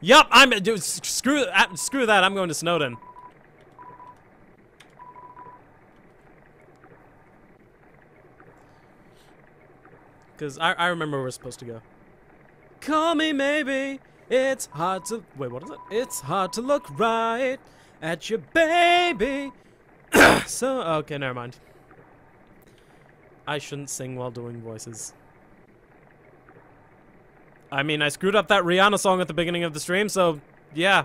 Yup, I'm dude, screw uh, screw that. I'm going to Snowdin. Cause I I remember where we're supposed to go. Call me maybe. It's hard to wait. What is it? It's hard to look right at your baby. so okay, never mind. I shouldn't sing while doing voices. I mean, I screwed up that Rihanna song at the beginning of the stream, so yeah.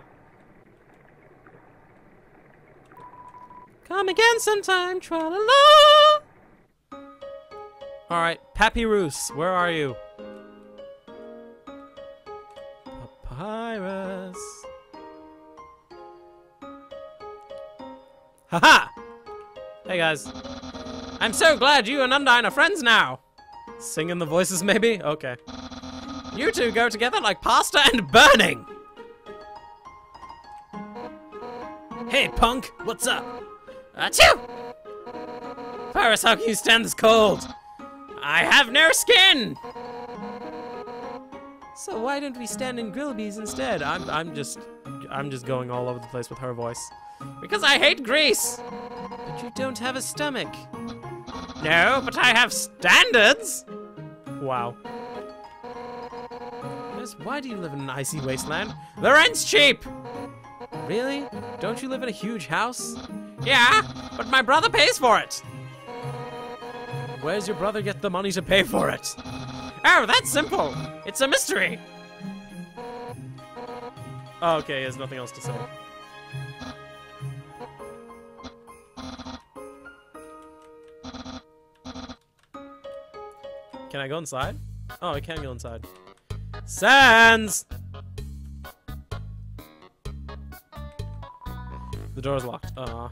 Come again sometime, tra la la. All right, Papyrus, where are you? Papyrus. Haha! Hey guys. I'm so glad you and Undyne are friends now. Singing the voices, maybe? Okay. You two go together like pasta and burning! Hey, punk, what's up? Achoo! Paris, how can you stand this cold? I have no skin! So why don't we stand in Grillby's instead? I'm, I'm just, I'm just going all over the place with her voice. Because I hate grease! But you don't have a stomach. No, but I have standards! Wow. Miss, why do you live in an icy wasteland? The rent's cheap! Really? Don't you live in a huge house? Yeah, but my brother pays for it! Where's your brother get the money to pay for it? Oh, that's simple! It's a mystery! Oh, okay, there's nothing else to say. Can I go inside? Oh, I can go inside. Sans! The door's locked. Uh.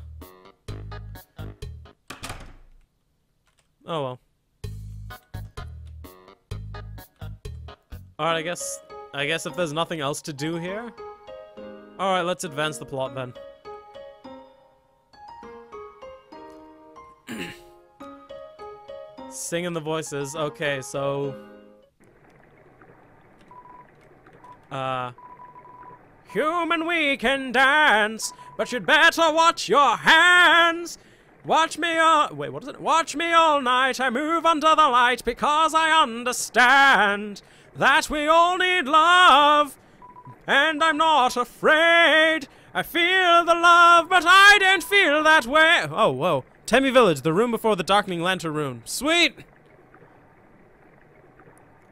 Oh well. Alright, I guess I guess if there's nothing else to do here. Alright, let's advance the plot then. Singing the voices. Okay, so uh Human we can dance, but you'd better watch your hands. Watch me all- wait, what is it? Watch me all night, I move under the light because I understand that we all need love. And I'm not afraid. I feel the love, but I don't feel that way. Oh, whoa. Temmie Village, the room before the Darkening Lantern room. Sweet!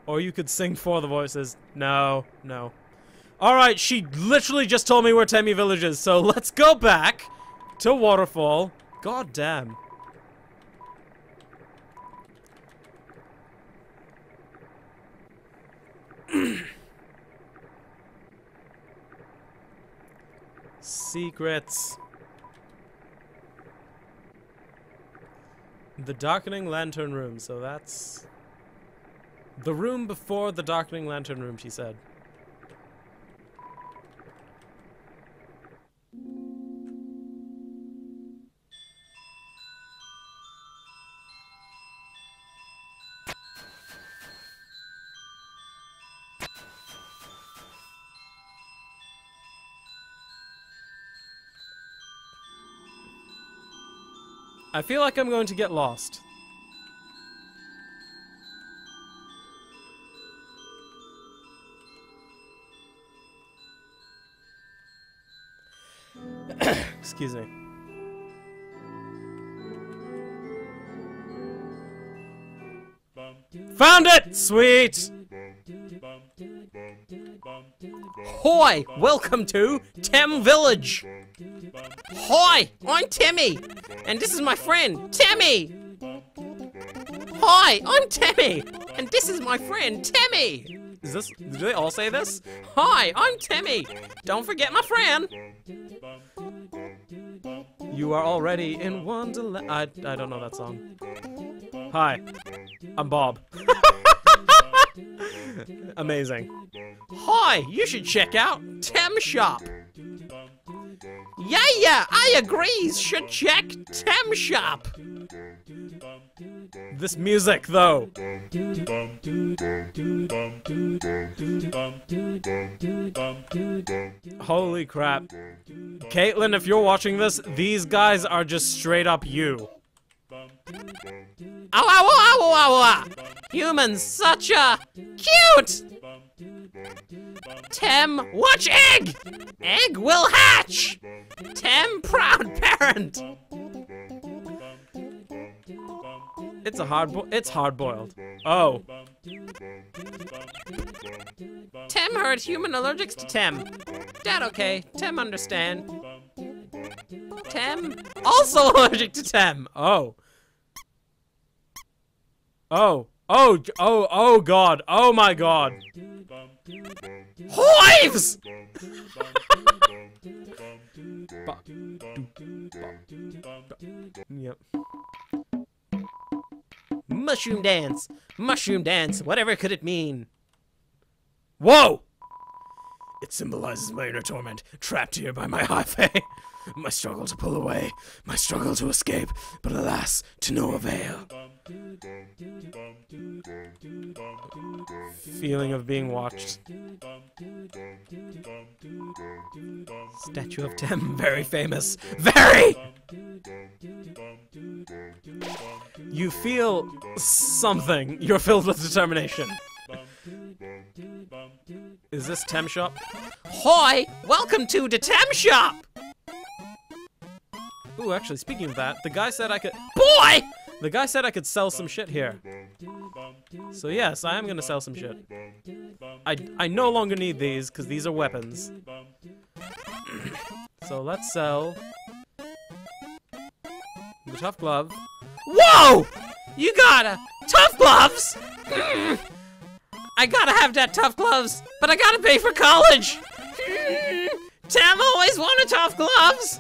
Or you could sing for the voices. No, no. Alright, she literally just told me where Temmie Village is, so let's go back to Waterfall. God damn. Secrets. The Darkening Lantern Room, so that's... The room before the Darkening Lantern Room, she said. I feel like I'm going to get lost. Excuse me. Found it! Sweet! Hoi! Welcome to Tem Village! Hi! I'm Temmie! And this is my friend, Temmie! Hi! I'm Temmie! And this is my friend, Temmie! Is this- do they all say this? Hi! I'm Temmie! Don't forget my friend! You are already in Wonderland- I- I don't know that song. Hi. I'm Bob. Amazing. Hi, you should check out Tem Shop. Yeah, yeah, I agree. Should check Tem Shop. This music, though. Holy crap. Caitlin, if you're watching this, these guys are just straight up you. Ow, ow, ow, ow, ow. Humans, such a cute. Tem, watch egg. Egg will hatch. Tem, proud parent. It's a hard bo- it's hard boiled. Oh. Tem heard human allergics to Tem. Dad okay. Tem understand. Tem Also allergic to Tem. Oh. Oh. Oh, oh, oh god. Oh my god. hives. Yep. Mushroom dance. Mushroom dance. Whatever could it mean? Whoa! It symbolizes my inner torment, trapped here by my hyphae. My struggle to pull away, my struggle to escape, but alas, to no avail. Feeling of being watched. Statue of Tem, very famous. Very! You feel something. You're filled with determination. Is this Tem Shop? Hoy, welcome to the Tem shop. Ooh, actually, speaking of that, the guy said I could. Boy, The guy said I could sell some shit here. So yes, I am gonna sell some shit. I I no longer need these because these are weapons. so let's sell the tough glove. Whoa! You got a tough gloves? I gotta have that tough gloves, but I gotta pay for college. Tem always wanted tough gloves.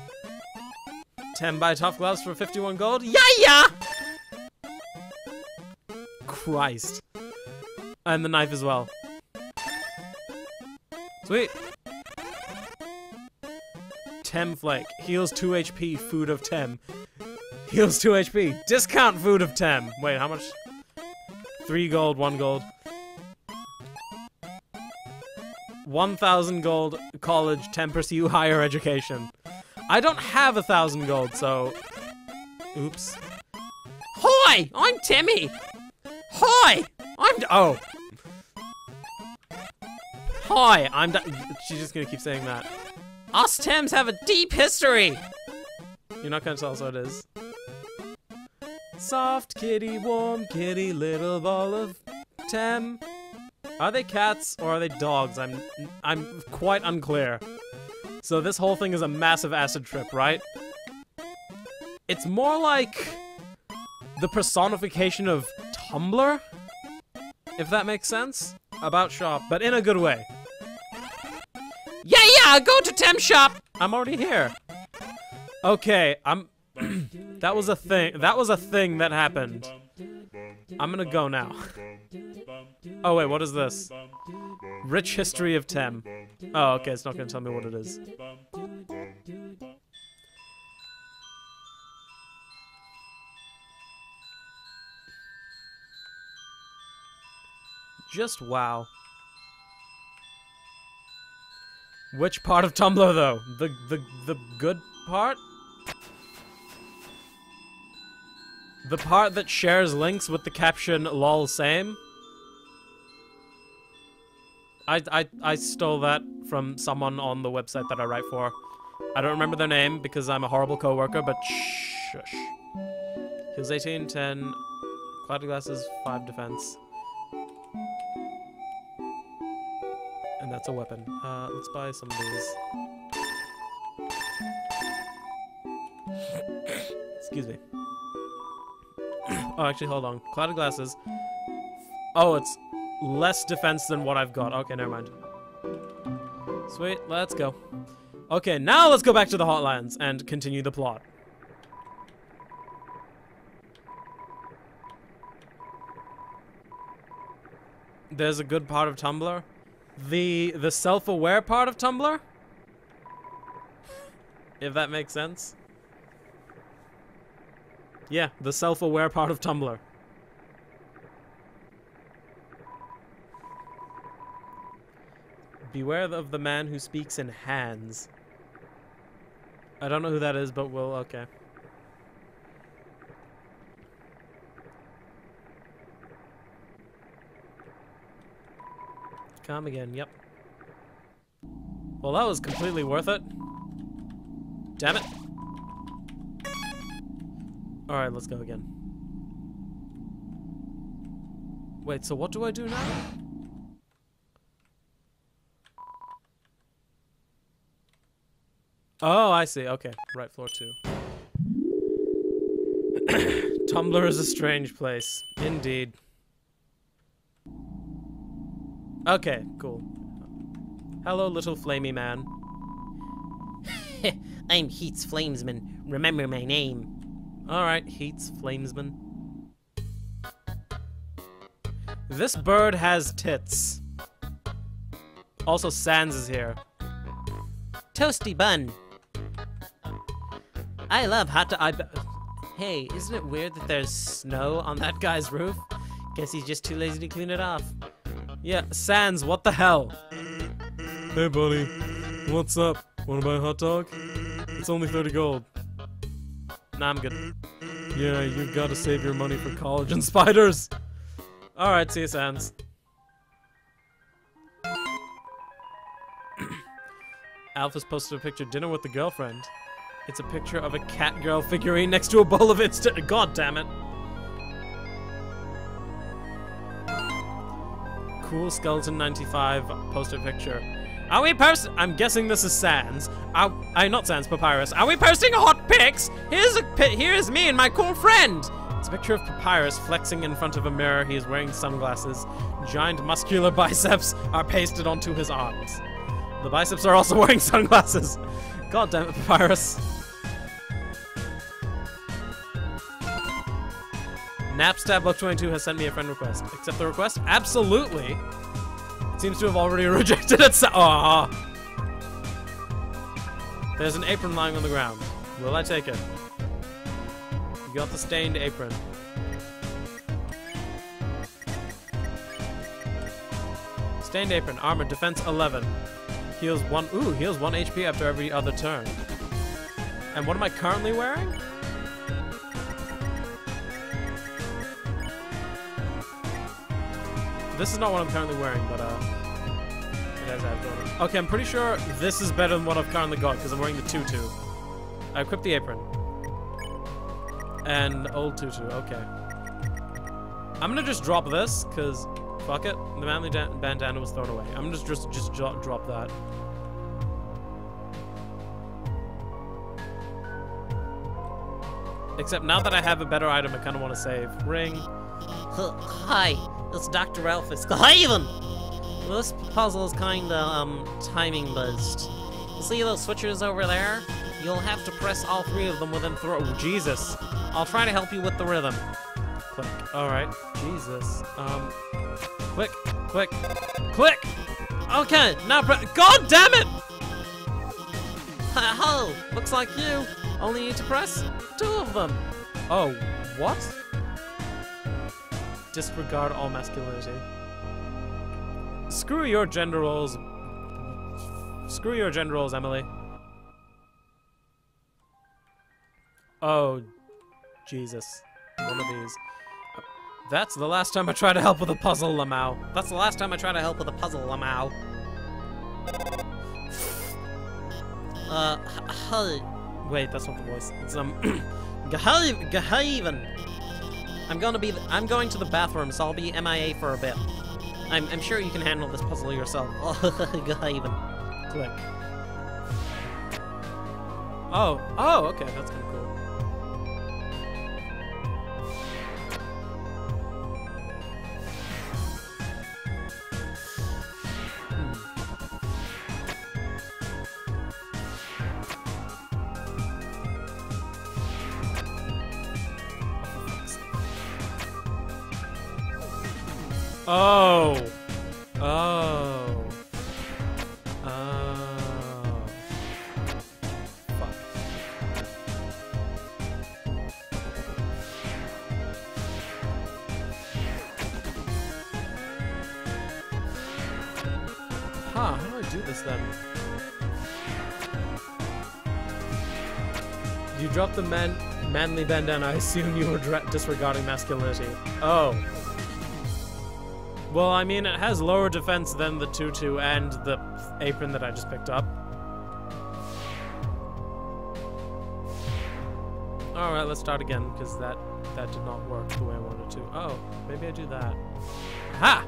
10 by tough gloves for 51 gold. Yeah, yeah. Christ. And the knife as well. Sweet. Tem Flake. Heals 2 HP, food of Tem. Heals 2 HP. Discount food of Tem. Wait, how much? 3 gold, 1 gold. 1,000 gold, college, 10 pursue higher education. I don't have a thousand gold, so... Oops. Hoy, I'm Temmie. Hoy, I'm. Oh. Hi, I'm. She's just gonna keep saying that. Us Tems have a deep history. You're not gonna tell us what it is. Soft kitty, warm kitty, little ball of Tem. Are they cats or are they dogs? I'm I'm quite unclear. So this whole thing is a massive acid trip, right? It's more like the personification of Tumblr, if that makes sense. About shop, but in a good way. Yeah, yeah, go to Tem shop. I'm already here. Okay, I'm. that was a thing. That was a thing that happened. I'm gonna go now. oh wait, what is this? Rich history of Tem. Oh, okay, it's not gonna tell me what it is. Just wow. Which part of Tumblr though? The the the good part? The part that shares links with the caption lol same? I I I stole that from someone on the website that I write for. I don't remember their name because I'm a horrible coworker, but shush. He was 18, 10, cloudy glasses, 5 defense. And that's a weapon. Uh, let's buy some of these. Excuse me. oh, actually, hold on. Clouded glasses. Oh, it's less defense than what I've got. Okay, never mind. Sweet, let's go. Okay, now let's go back to the Hotlands and continue the plot. There's a good part of Tumblr. The the self-aware part of Tumblr? If that makes sense. Yeah, the self-aware part of Tumblr. Beware of the man who speaks in hands. I don't know who that is, but we'll okay. Come again, yep. Well, that was completely worth it. Damn it. Alright, let's go again. Wait, so what do I do now? Oh, I see. Okay, right floor two. Tumblr is a strange place. Indeed. Okay, cool. Hello, little flamey man. I'm Heats Flamesman. Remember my name. Alright, Heats Flamesman. This bird has tits. Also, Sans is here. Toasty bun. I love hot dog. Hey, isn't it weird that there's snow on that guy's roof? Guess he's just too lazy to clean it off. Yeah, Sans, what the hell? Hey, buddy. What's up? Wanna buy a hot dog? It's only 30 gold. Nah, I'm good. Yeah, you've gotta save your money for college and spiders. Alright, see you, Sans. Alphys posted a picture dinner with the girlfriend. It's a picture of a cat girl figurine next to a bowl of instant. God damn it. Cool Skeleton 95 posted picture. Are we post? I'm guessing this is Sans. Are, I not Sans Papyrus. Are we posting hot pics? Here's a pi- here's me and my cool friend. It's a picture of Papyrus flexing in front of a mirror. He is wearing sunglasses. Giant muscular biceps are pasted onto his arms. The biceps are also wearing sunglasses. God damn it, Papyrus. Napstab22 has sent me a friend request. Accept the request? Absolutely. It seems to have already rejected it. Aww. There's an apron lying on the ground. Will I take it? You got the stained apron. Stained apron, armor, defense 11. Heals 1. Ooh, heals 1 HP after every other turn. And what am I currently wearing? This is not what I'm currently wearing, but uh, Jordan. Okay, I'm pretty sure this is better than what I've currently got because I'm wearing the tutu. I equipped the apron and old tutu. Okay, I'm gonna just drop this because fuck it. The manly bandana was thrown away. I'm just just just drop that. Except now that I have a better item, I kind of want to save. Ring. Hi, it's Dr. The Haven! This puzzle is kinda, um, timing buzzed. You see those switches over there? You'll have to press all three of them within throw. Oh, Jesus. I'll try to help you with the rhythm. Click. Alright. Jesus. Um. Click. Click. Click! Okay, now God damn it! Ho! Looks like you only need to press two of them. Oh, what? Disregard all masculinity. Screw your gender roles. Screw your gender roles, Emily. Oh, Jesus. One of these. That's the last time I try to help with a puzzle, Lamau. That's the last time I try to help with a puzzle, Lamau. Uh, hi. Wait, that's not the voice. It's, um, Gehaven. I'm gonna be. I'm going to the bathroom, so I'll be MIA for a bit. I'm, I'm sure you can handle this puzzle yourself. Oh, Gehaven. click. Oh, oh, okay, that's kind of cool. Oh. Oh. Fuck. Huh, how do I do this then? You dropped the man manly bandana. I assume you were disregarding masculinity. Oh. Well, I mean, it has lower defense than the tutu and the apron that I just picked up. Alright, let's start again, because that, that did not work the way I wanted to. Oh, maybe I do that. Ha!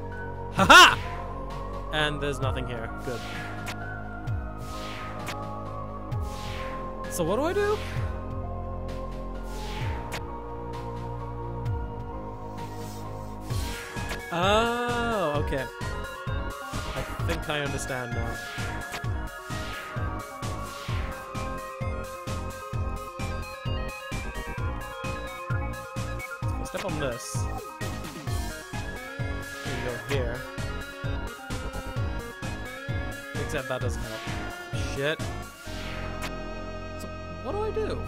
Ha ha! And there's nothing here. Good. So what do I do? Oh, okay. I think I understand now. Step on this. And go here. Except that doesn't help. Shit. So, what do I do?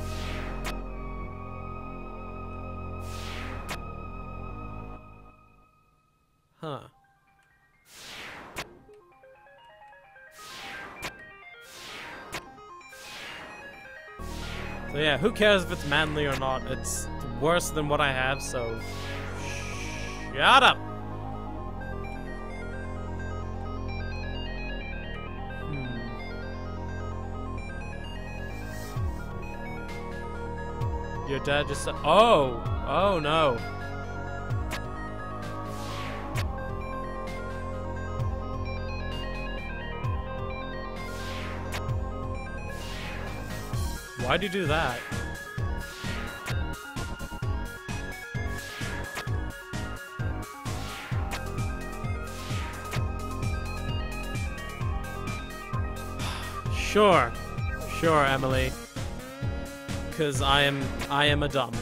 So yeah, who cares if it's manly or not? It's worse than what I have, so shut up. Hmm. Your dad just said, "Oh, oh no." Why'd you do that? Sure. Sure, Emily. Cause I am I am a dumb.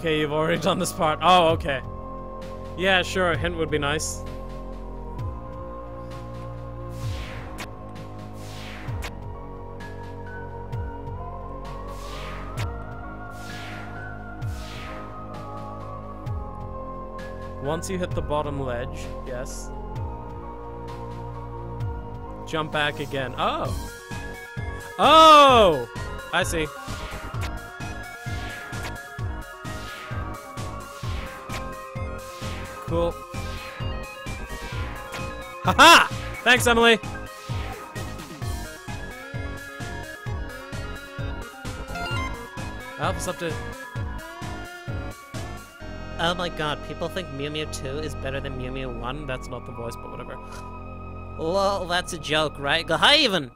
Okay, you've already done this part. Oh, okay. Yeah, sure, a hint would be nice. Once you hit the bottom ledge, yes. Jump back again. Oh! Oh! I see. Cool. Haha! Thanks, Emily! Alphys up to... Oh my god, people think Mew Mew 2 is better than Mew Mew 1? That's not the voice, but whatever. Lol, that's a joke, right? Gahaven!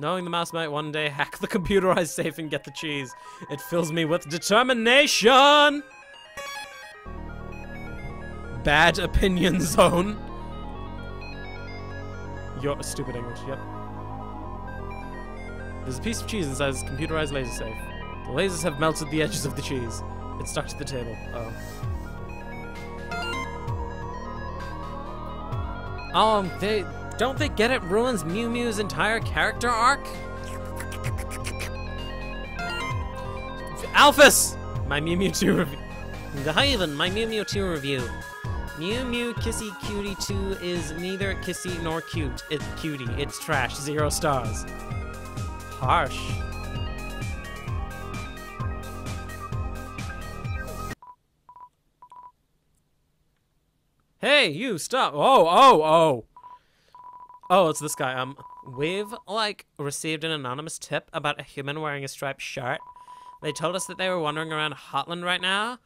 Knowing the mouse might one day hack the computerized safe and get the cheese, it fills me with determination! Bad opinion zone. Your stupid English, yep. There's a piece of cheese inside this computerized laser safe. The lasers have melted the edges of the cheese. It's stuck to the table. Oh. Um, they don't they get it ruins Mew Mew's entire character arc? Alphys! My Mew Mew 2 review. Gahaven, my Mew Mew 2 review. Mew Mew Kissy Cutie 2 is neither kissy nor cute. It's cutie. It's trash. Zero stars. Harsh. Hey, you stop. Oh, oh, oh. Oh, it's this guy. Um, We've, like, received an anonymous tip about a human wearing a striped shirt. They told us that they were wandering around Hotland right now.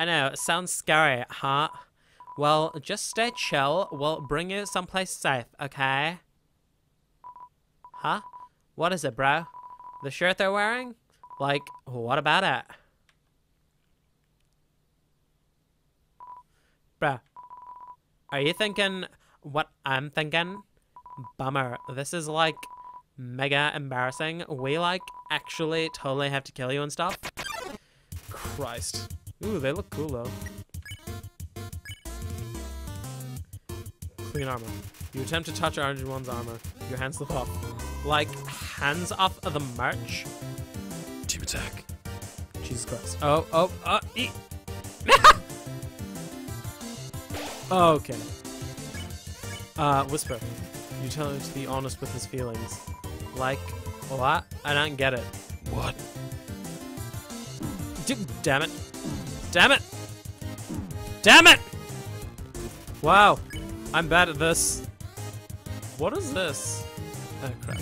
I know, it sounds scary, huh? Well, just stay chill. We'll bring you someplace safe, okay? Huh? What is it, bro? The shirt they're wearing? Like, what about it? Bruh, are you thinking what I'm thinking, bummer. This is like mega embarrassing. We like actually totally have to kill you and stuff. Christ. Ooh, they look cool though. Clean armor. You attempt to touch Orange One's armor. Your hands slip off. Like, hands off of the march? Team attack. Jesus Christ. Oh, oh, uh, e Okay. Uh, Whisper. You tell him to be honest with his feelings. Like, what? I don't get it. What? D damn it. Damn it! Damn it! Wow. I'm bad at this. What is this? Oh, crap.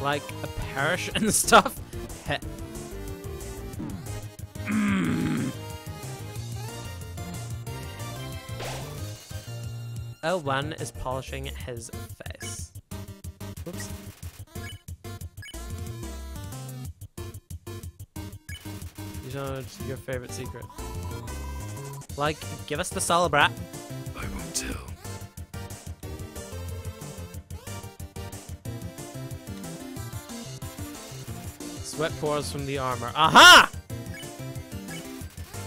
Like a parish and stuff? He L1 is polishing his face. Whoops. You know your favorite secret. Like, give us the solid brat. I won't tell. Sweat pours from the armor. Aha!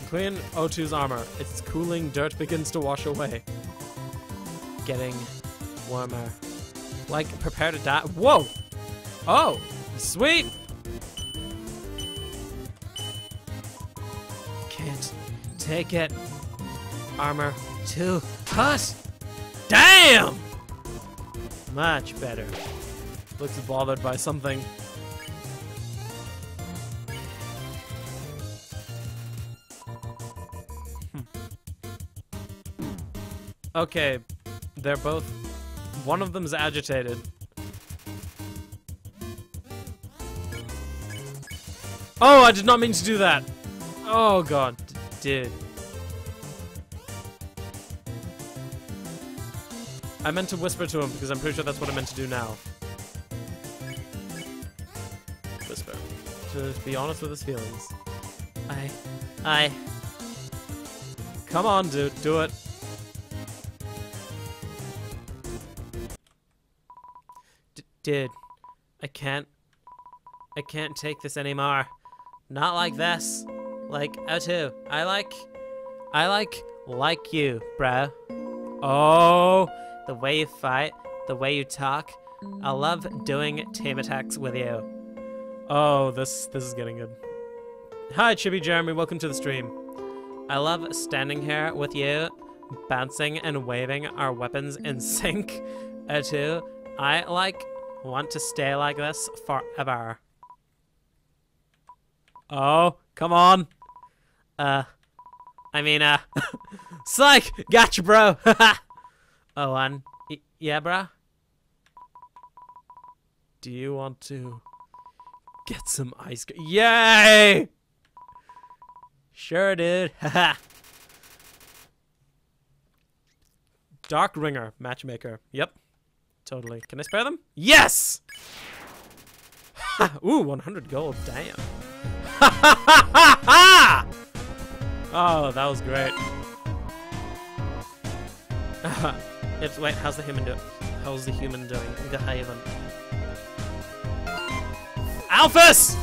Clean O2's armor. Its cooling dirt begins to wash away. Getting warmer. Like, prepare to die. Whoa! Oh! Sweet! Can't take it. Armor too hot. Damn! Much better. Looks bothered by something. Hmm. Okay, they're both. One of them's agitated. Oh, I did not mean to do that. Oh god, d- I meant to whisper to him because I'm pretty sure that's what I meant to do now. Whisper. To be honest with his feelings. I. I. Come on, dude, do it. D dude, I can't. I can't take this anymore. Not like this. Like O2. I like. I like. Like you, bro. Oh, the way you fight, the way you talk. I love doing team attacks with you. Oh, this this is getting good. Hi, Chibi Jeremy. Welcome to the stream. I love standing here with you, bouncing and waving our weapons in sync. O2. I like want to stay like this forever. Oh, come on. Uh, I mean, uh, psych, gotcha, bro. oh, and yeah, bro. Do you want to get some ice cream? Yay! Sure, dude. Haha. Dark Wringer, matchmaker. Yep, totally. Can I spare them? Yes! Ooh, 100 gold. Damn. Ha ha ha ha ha! oh, that was great. If, wait, how's the human doing? How's the human doing? Gehaven. Alphys!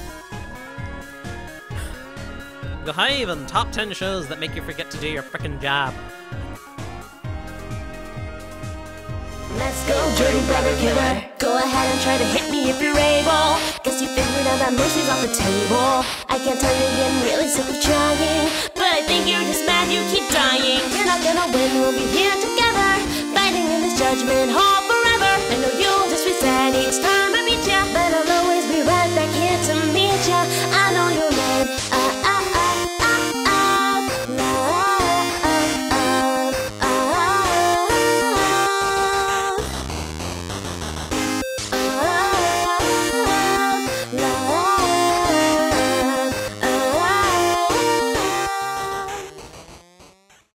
Gehaven, top 10 shows that make you forget to do your frickin' job. Let's go, dirty brother killer. Go ahead and try to hit me if you're able. Guess you figured out that mercy's off the table. I can't tell you again, really sick of trying. But I think you're just mad you keep dying. You're not gonna win, we'll be here to judgment home.